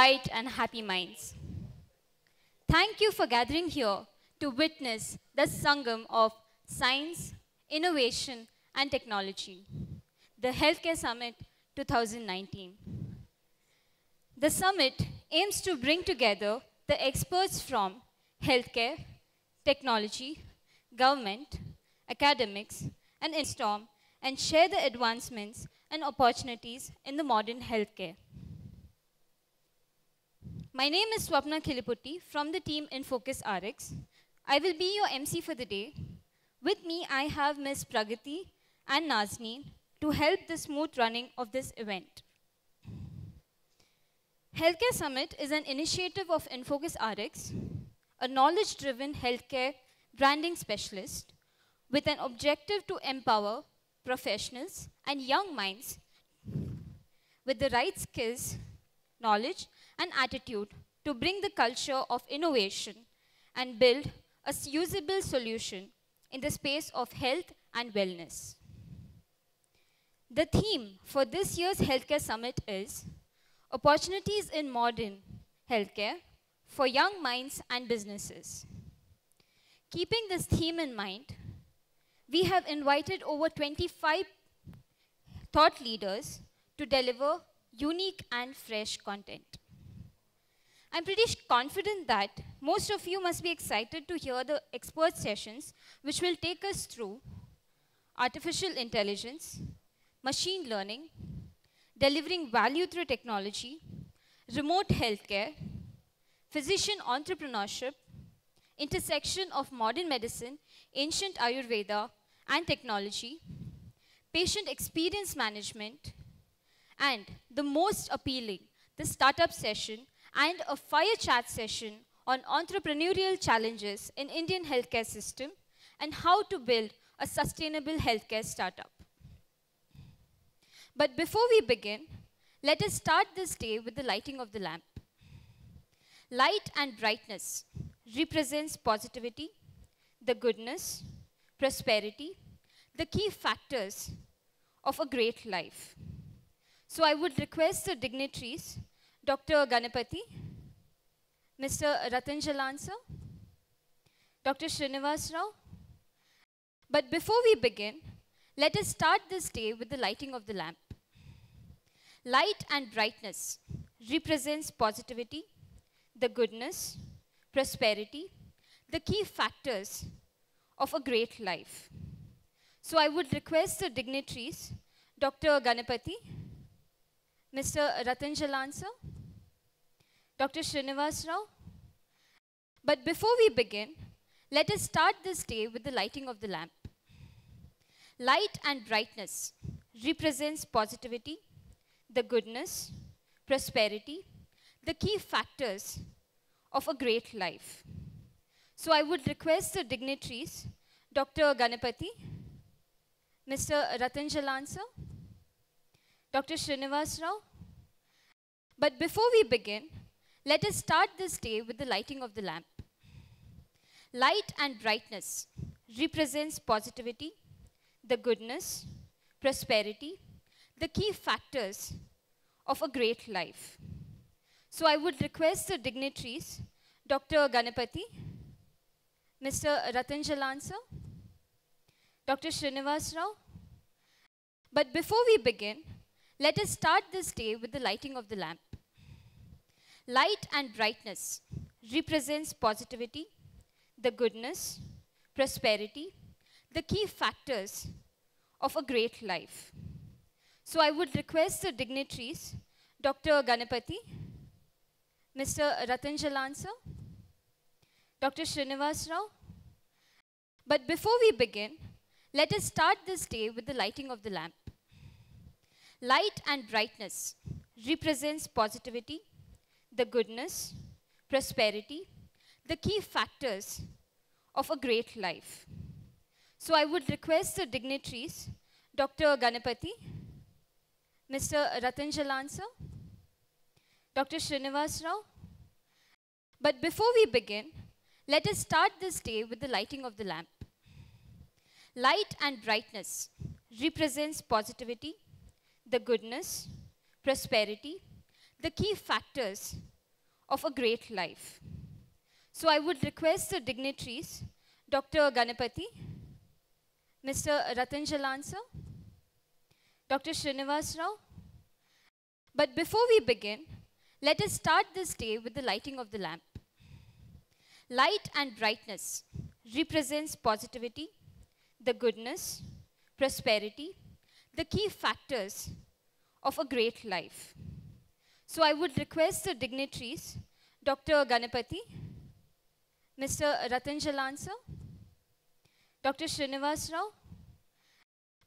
bright and happy minds. Thank you for gathering here to witness the Sangam of Science, Innovation and Technology, the Healthcare Summit 2019. The summit aims to bring together the experts from healthcare, technology, government, academics, and Instorm and share the advancements and opportunities in the modern healthcare. My name is Swapna Kiliputti from the team Infocus RX. I will be your MC for the day. With me, I have Ms. Pragati and Nazneen to help the smooth running of this event. Healthcare Summit is an initiative of Infocus RX, a knowledge-driven healthcare branding specialist with an objective to empower professionals and young minds with the right skills, knowledge, and attitude to bring the culture of innovation and build a usable solution in the space of health and wellness. The theme for this year's Healthcare Summit is Opportunities in Modern Healthcare for Young Minds and Businesses. Keeping this theme in mind, we have invited over 25 thought leaders to deliver unique and fresh content. I'm pretty confident that most of you must be excited to hear the expert sessions which will take us through artificial intelligence, machine learning, delivering value through technology, remote healthcare, physician entrepreneurship, intersection of modern medicine, ancient Ayurveda, and technology, patient experience management, and the most appealing, the startup session and a fire chat session on entrepreneurial challenges in Indian healthcare system and how to build a sustainable healthcare startup. But before we begin, let us start this day with the lighting of the lamp. Light and brightness represents positivity, the goodness, prosperity, the key factors of a great life. So I would request the dignitaries Dr. Ganapati, Mr. Ratan Jalan Dr. Srinivas Rao. But before we begin, let us start this day with the lighting of the lamp. Light and brightness represents positivity, the goodness, prosperity, the key factors of a great life. So I would request the dignitaries, Dr. Ganapati, Mr. Ratan Jalan Dr. Srinivas Rao. But before we begin, let us start this day with the lighting of the lamp. Light and brightness represents positivity, the goodness, prosperity, the key factors of a great life. So I would request the dignitaries, Dr. Ganapati, Mr. Ratan Jalan Dr. Srinivas Rao. But before we begin, let us start this day with the lighting of the lamp. Light and brightness represents positivity, the goodness, prosperity, the key factors of a great life. So I would request the dignitaries, Dr. Ganapati, Mr. Ratan Jalan Dr. Srinivas Rao. But before we begin, let us start this day with the lighting of the lamp. Light and brightness represents positivity, the goodness, prosperity, the key factors of a great life. So I would request the dignitaries, Dr. Ganapati, Mr. Ratan Jalan Dr. Srinivas Rao. But before we begin, let us start this day with the lighting of the lamp. Light and brightness represents positivity, the goodness, prosperity, the key factors of a great life. So I would request the dignitaries, Dr. Ganapati, Mr. Ratan Jalan Dr. Srinivas Rao. But before we begin, let us start this day with the lighting of the lamp. Light and brightness represents positivity, the goodness, prosperity, the key factors of a great life. So I would request the dignitaries, Dr. Ganapati, Mr. Ratan Jalan sir, Dr. Srinivas Rao. But before we begin, let us start this day with the lighting of the lamp. Light and brightness represents positivity, the goodness, prosperity, the key factors of a great life. So I would request the dignitaries, Dr. Ganapati, Mr. Ratan Jalan sir, Dr. Srinivas Rao.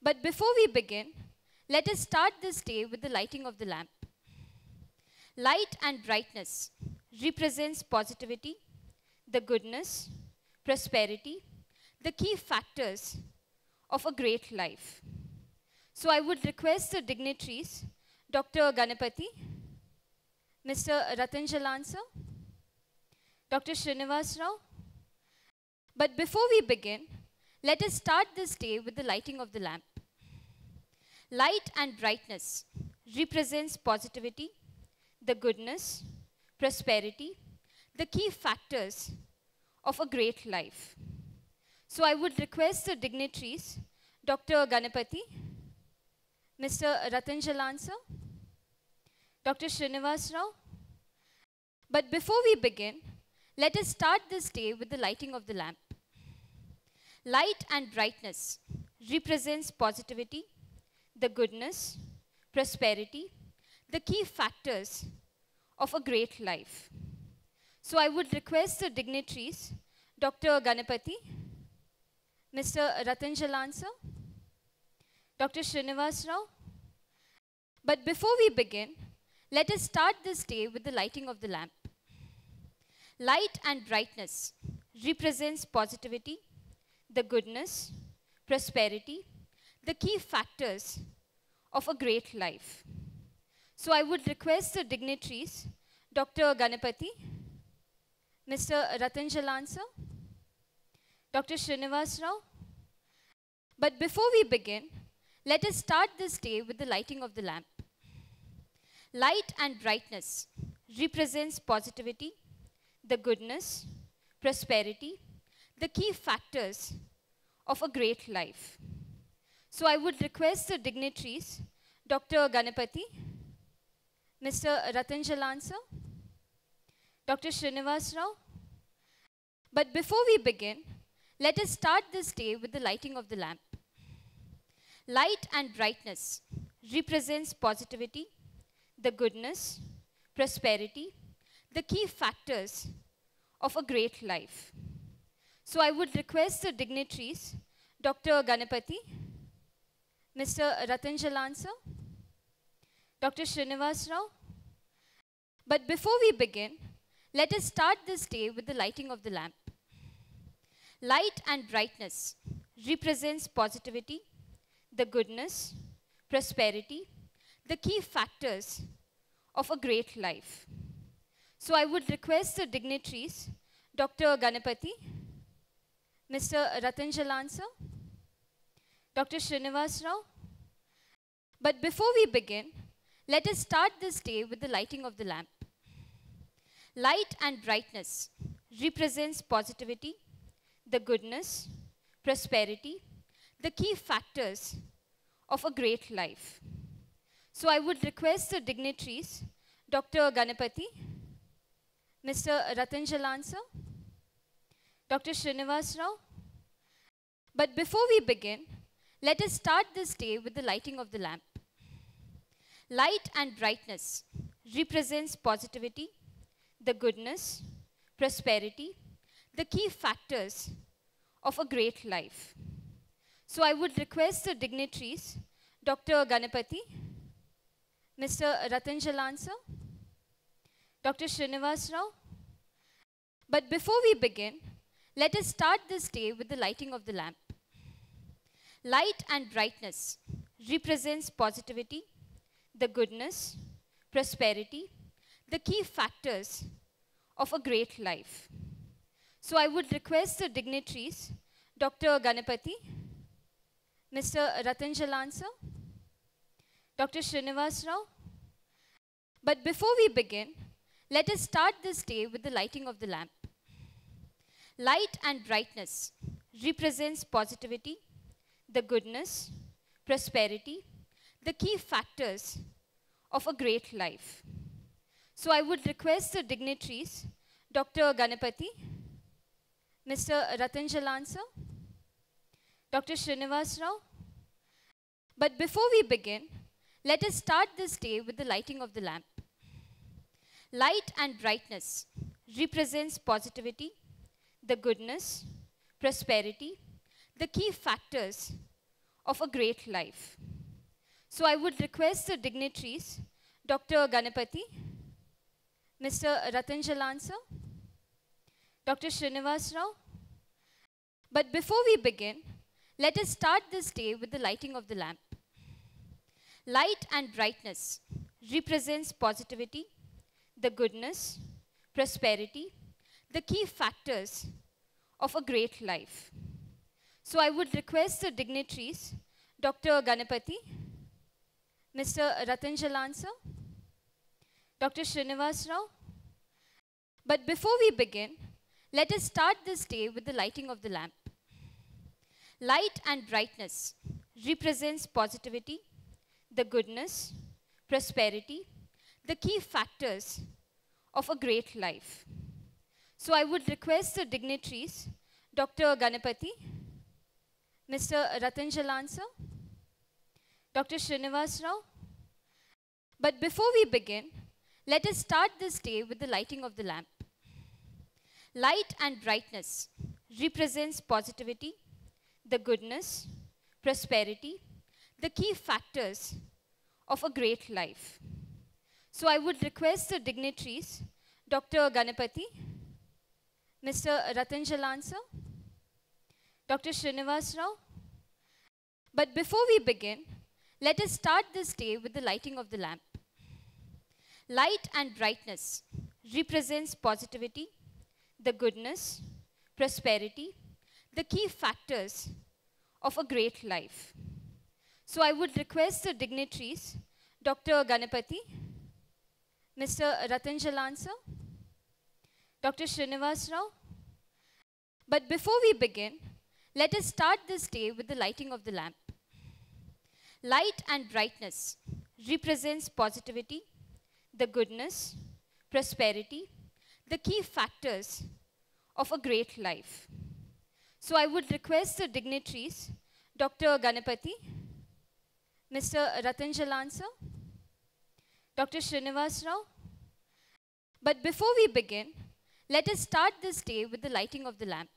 But before we begin, let us start this day with the lighting of the lamp. Light and brightness represents positivity, the goodness, prosperity, the key factors of a great life. So I would request the dignitaries, Dr. Ganapati, Mr. Ratan Jalan sir, Dr. Srinivas Rao. But before we begin, let us start this day with the lighting of the lamp. Light and brightness represents positivity, the goodness, prosperity, the key factors of a great life. So I would request the dignitaries, Dr. Ganapati, Mr. Ratan Jalan sir, Dr. Srinivas Rao. But before we begin, let us start this day with the lighting of the lamp. Light and brightness represents positivity, the goodness, prosperity, the key factors of a great life. So I would request the dignitaries, Dr. Ganapati, Mr. Ratan Jalan sir, Dr. Srinivas Rao. But before we begin, let us start this day with the lighting of the lamp. Light and brightness represents positivity, the goodness, prosperity, the key factors of a great life. So I would request the dignitaries, Dr. Ganapati, Mr. Ratan Jalan sir, Dr. Srinivas Rao. But before we begin, let us start this day with the lighting of the lamp. Light and brightness represents positivity, the goodness, prosperity, the key factors of a great life. So I would request the dignitaries, Dr. Ganapati, Mr. Ratan Jalan sir, Dr. Srinivas Rao. But before we begin, let us start this day with the lighting of the lamp. Light and brightness represents positivity, the goodness, prosperity, the key factors of a great life. So I would request the dignitaries, Dr. Ganapati, Mr. Ratan Jalan sir, Dr. Srinivas Rao. But before we begin, let us start this day with the lighting of the lamp. Light and brightness represents positivity, the goodness, prosperity, the key factors of a great life. So I would request the dignitaries, Dr. Ganapati, Mr. Ratan Jalan sir, Dr. Srinivas Rao. But before we begin, let us start this day with the lighting of the lamp. Light and brightness represents positivity, the goodness, prosperity, the key factors of a great life. So I would request the dignitaries, Dr. Ganapati, Mr. Ratan Jalan sir, Dr. Srinivas Rao. But before we begin, let us start this day with the lighting of the lamp. Light and brightness represents positivity, the goodness, prosperity, the key factors of a great life. So I would request the dignitaries, Dr. Ganapati, Mr. Ratan Jalan sir, Dr. Srinivas Rao. But before we begin, let us start this day with the lighting of the lamp. Light and brightness represents positivity, the goodness, prosperity, the key factors of a great life. So I would request the dignitaries, Dr. Ganapati, Mr. Ratan Jalan sir, Dr. Srinivas Rao. But before we begin, Let us start this day with the lighting of the lamp. Light and brightness represents positivity, the goodness, prosperity, the key factors of a great life. So I would request the dignitaries, Dr. Ganapati, Mr. Ratan Jalan sir, Dr. Srinivas Rao. But before we begin, let us start this day with the lighting of the lamp. Light and brightness represents positivity, the goodness, prosperity, the key factors of a great life. So I would request the dignitaries, Dr. Ganapati, Mr. Ratan Jalan sir, Dr. Srinivas Rao. But before we begin, let us start this day with the lighting of the lamp. Light and brightness represents positivity, the goodness, prosperity, the key factors of a great life. So I would request the dignitaries, Dr. Ganapati, Mr. Ratan Jalan sir, Dr. Srinivas Rao. But before we begin, let us start this day with the lighting of the lamp. Light and brightness represents positivity, the goodness, prosperity, the key factors of a great life. So I would request the dignitaries, Dr. Ganapati, Mr. Ratan Jalan sir, Dr. Srinivas Rao. But before we begin, let us start this day with the lighting of the lamp. Light and brightness represents positivity, the goodness, prosperity, the key factors of a great life. So I would request the dignitaries, Dr. Ganapati, Mr. Ratan Jalan sir, Dr. Srinivas Rao. But before we begin, let us start this day with the lighting of the lamp. Light and brightness represents positivity, the goodness, prosperity, the key factors of a great life. So I would request the dignitaries, Dr. Ganapati, Mr. Ratan Jalan sir, Dr. Srinivas Rao. But before we begin, let us start this day with the lighting of the lamp. Light and brightness represents positivity, the goodness, prosperity, the key factors of a great life. So I would request the dignitaries, Dr. Ganapati, Mr. Ratan Jalan sir, Dr. Srinivas Rao. But before we begin, let us start this day with the lighting of the lamp.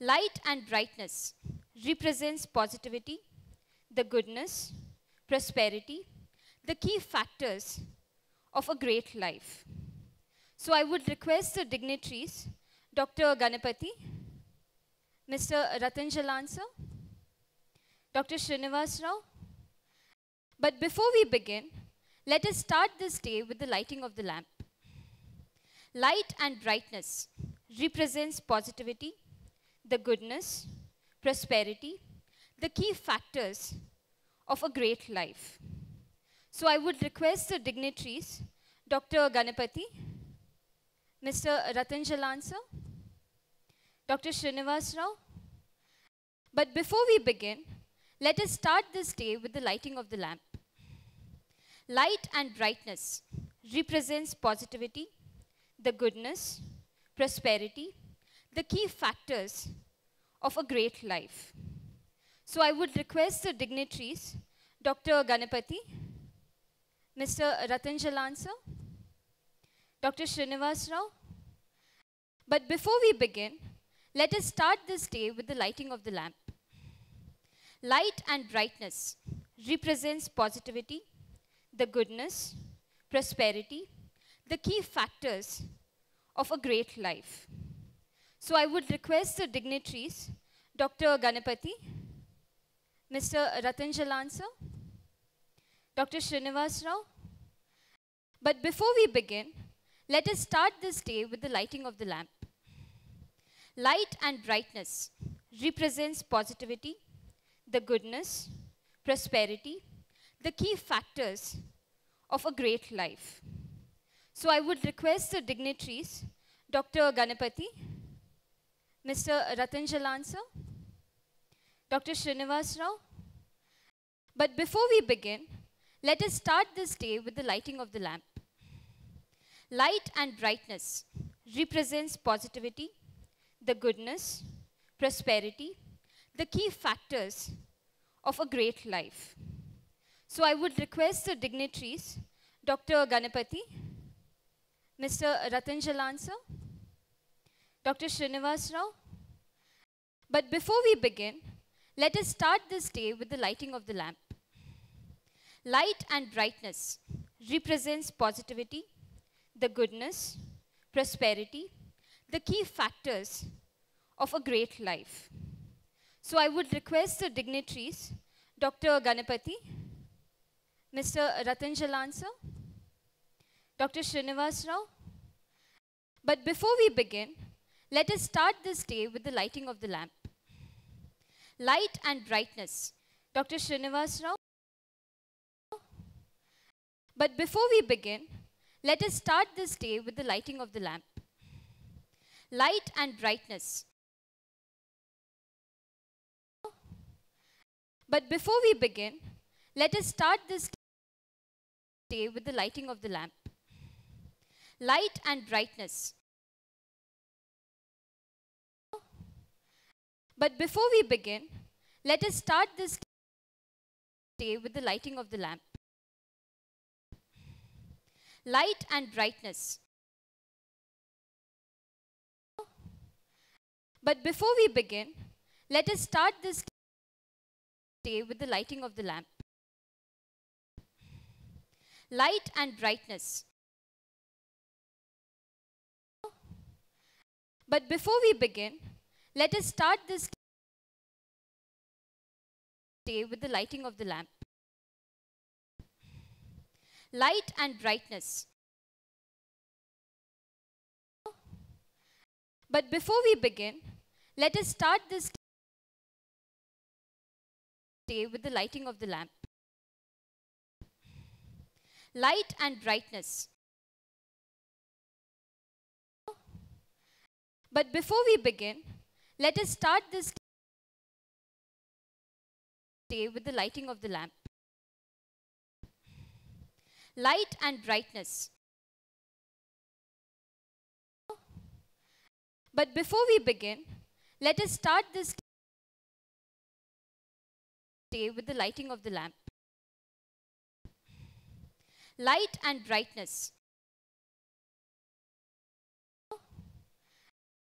Light and brightness represents positivity, the goodness, prosperity, the key factors of a great life. So I would request the dignitaries, Dr. Ganapati, Mr. Ratan Jalan sir, Dr. Srinivas Rao. But before we begin, let us start this day with the lighting of the lamp. Light and brightness represents positivity, the goodness, prosperity, the key factors of a great life. So I would request the dignitaries, Dr. Ganapati, Mr. Ratan Jalan sir, Dr. Srinivas Rao. But before we begin, let us start this day with the lighting of the lamp. Light and brightness represents positivity, the goodness, prosperity, the key factors of a great life. So I would request the dignitaries, Dr. Ganapati, Mr. Ratan Jalan sir, Dr. Srinivas Rao. But before we begin, let us start this day with the lighting of the lamp. Light and brightness represents positivity, the goodness, prosperity, the key factors of a great life. So I would request the dignitaries, Dr. Ganapati, Mr. Ratan Jalan sir, Dr. Srinivas Rao. But before we begin, let us start this day with the lighting of the lamp. Light and brightness represents positivity, the goodness, prosperity, the key factors of a great life. So I would request the dignitaries, Dr. Ganapati, Mr. Ratan sir, Dr. Srinivas Rao. But before we begin, let us start this day with the lighting of the lamp. Light and brightness represents positivity, the goodness, prosperity, the key factors of a great life. So I would request the dignitaries, Dr. Ganapati, Mr. Ratan Jalan sir, Dr. Srinivas Rao. But before we begin, let us start this day with the lighting of the lamp. Light and brightness represents positivity, the goodness, prosperity, the key factors of a great life. So I would request the dignitaries, Dr. Ganapati, Mr. Ratan Jalan sir, Dr. Srinivas Rao. But before we begin, let us start this day with the lighting of the lamp. Light and brightness. Dr. Srinivas Rao. But before we begin, let us start this day with the lighting of the lamp. Light and brightness. But before we begin, let us start this day with the lighting of the lamp. Light and brightness. But before we begin, let us start this day with the lighting of the lamp. Light and brightness. But before we begin, let us start this day with the lighting of the lamp. Light and brightness. But before we begin, let us start this day with the lighting of the lamp. Light and brightness. But before we begin, let us start this with the lighting of the lamp. Light and brightness. But before we begin, let us start this day with the lighting of the lamp. Light and brightness. But before we begin, let us start this day with the lighting of the lamp. Light and brightness.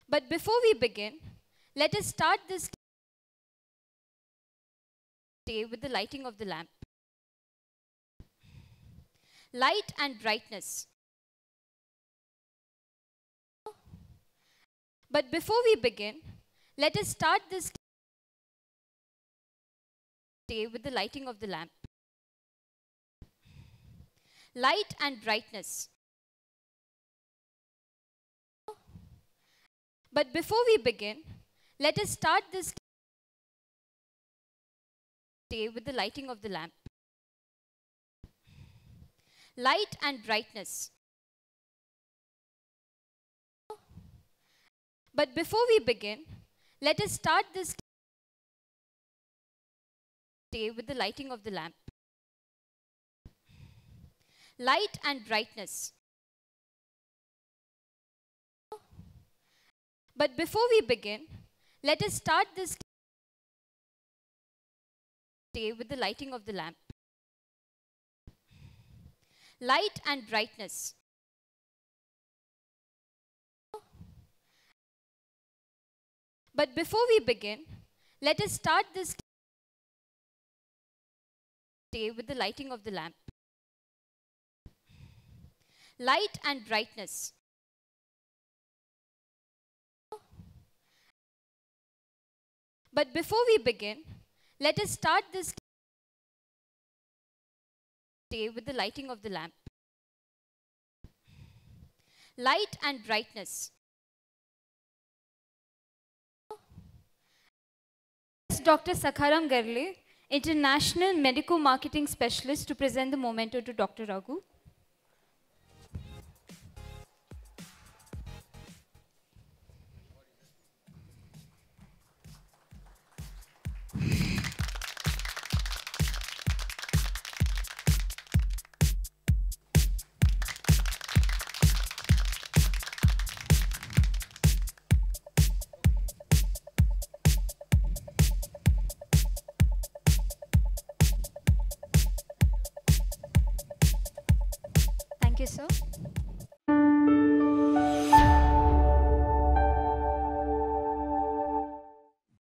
But before we begin, let us start this day with the lighting of the lamp. Light and brightness. But before we begin, let us start this day with the lighting of the lamp. Light and brightness. But before we begin, let us start this day with the lighting of the lamp. Light and brightness. But before we begin, let us start this day with the lighting of the lamp. Light and brightness. But before we begin, let us start this day with the lighting of the lamp. Light and brightness. But before we begin, let us start this day with the lighting of the lamp. Light and brightness. But before we begin, let us start this day with the lighting of the lamp. Light and brightness. Dr. Sakharam Garle, International Medico Marketing Specialist to present the memento to Dr. Raghu.